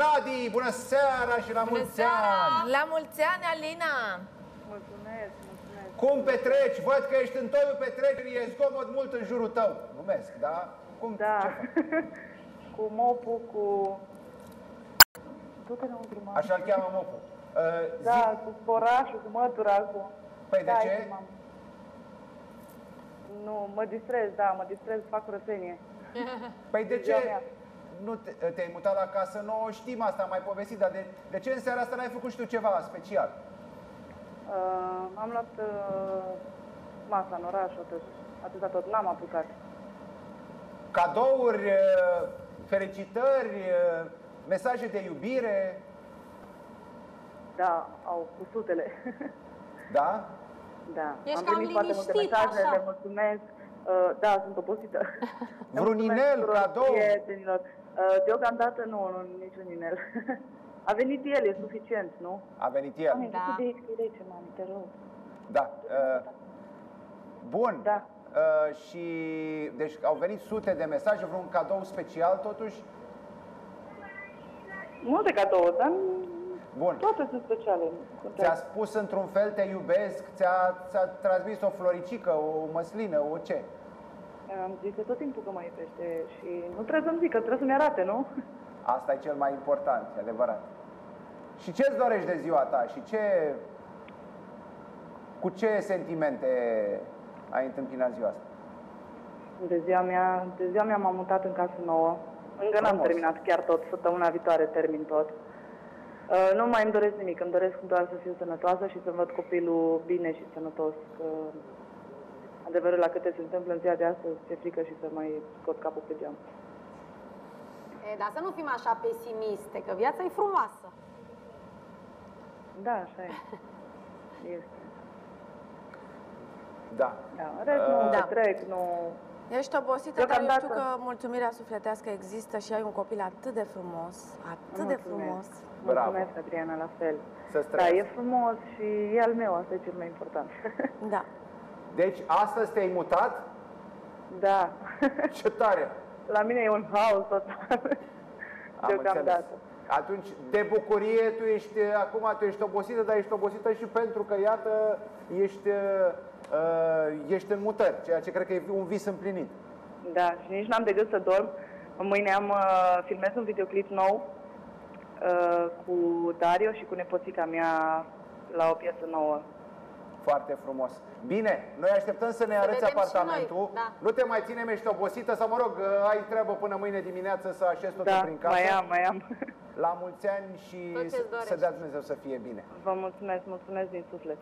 Radi, bună seara și la Bună mulți seara! ani! La mulți ani, Alina! Mulțumesc, mulțumesc. Cum petreci? Văd că ești în toiul petrecerii, e zgomot mult în jurul tău. Numesc, da? Cum? Da. Ce faci? cu mopul, cu... Tot înăuntru, mă. Așa îl cheamă mopul. Uh, Da, zi- cu forașul, cu mătura, cu... Păi de da, ce? aici m-am- Nu, mă distrez, da, mă distrez, fac curățenie. Păi de ziua ce mea. Nu te, te-ai mutat la casă nouă? Știm asta, am mai povestit, dar de, de ce în seara asta n-ai făcut și tu ceva special? Uh, am luat uh, masa în oraș, atât, atâta tot, n-am apucat. Cadouri, uh, felicitări, uh, mesaje de iubire, Da, au cu sutele. da? da, Ești am cam primit foarte multe liniștit, mesaje, așa. le mulțumesc. Uh, da, sunt obosită. Le Vreun mulțumesc inel, tuturor cadou? Prietenilor. Uh, deocamdată nu, nu, niciun inel. A venit el, e suficient, nu? A venit Mami, el. Da. da. de aici, că e rece, mami, te rog. Da. Uh, bun. Da. Uh, și deci au venit sute de mesaje, vreun cadou special totuși? Multe cadouri, dar Bun. toate sunt speciale. Ți-a spus într-un fel te iubesc, ți-a, ți-a transmis o floricică, o măslină, o ce? Am zis că tot timpul că mă iubește și nu trebuie să-mi zică, trebuie să-mi arate, nu? Asta e cel mai important, e adevărat. Și ce-ți dorești de ziua ta? Și ce... Cu ce sentimente ai întâmpinat ziua asta? De ziua mea, de ziua mea m-am mutat în casă nouă. Încă n-am Frumos. terminat chiar tot, săptămâna viitoare termin tot. Uh, nu mai îmi doresc nimic, îmi doresc doar să fiu sănătoasă și să văd copilul bine și sănătos. Că adevărul la câte se întâmplă în ziua de astăzi, ți-e frică și să mai scot capul pe geam. E, dar să nu fim așa pesimiste, că viața e frumoasă. Da, așa e. Este. Da. Da, în rest nu Da. petrec, nu... Ești obosită, dar eu știu Deocamdată. că mulțumirea sufletească există și ai un copil atât de frumos, atât de frumos. Bravo. Mulțumesc, Adriana, la fel. Să-ți Da, trăiască. e frumos și e al meu, asta e cel mai important. Da. Deci astăzi te-ai mutat? da. Ce tare! La mine e un haos total. Am Deocamdată. înțeles. Atunci, de bucurie, tu ești, acum tu ești obosită, dar ești obosită și pentru că, iată, ești, uh, ești în mutări, ceea ce cred că e un vis împlinit. Da, și nici n-am de gând să dorm. Mâine am uh, filmez un videoclip nou uh, cu Dario și cu nepoțica mea la o piesă nouă. Foarte frumos. Bine, noi așteptăm să ne arăți vedem și apartamentul. noi, da. Nu te mai ținem, ești obosită sau, mă rog, ai treabă până mâine dimineață să așezi totul Da, prin casă. mai am, mai am. La mulți ani și Tot ce-ți să dorești. dea Dumnezeu să fie bine. Vă mulțumesc, mulțumesc din suflet.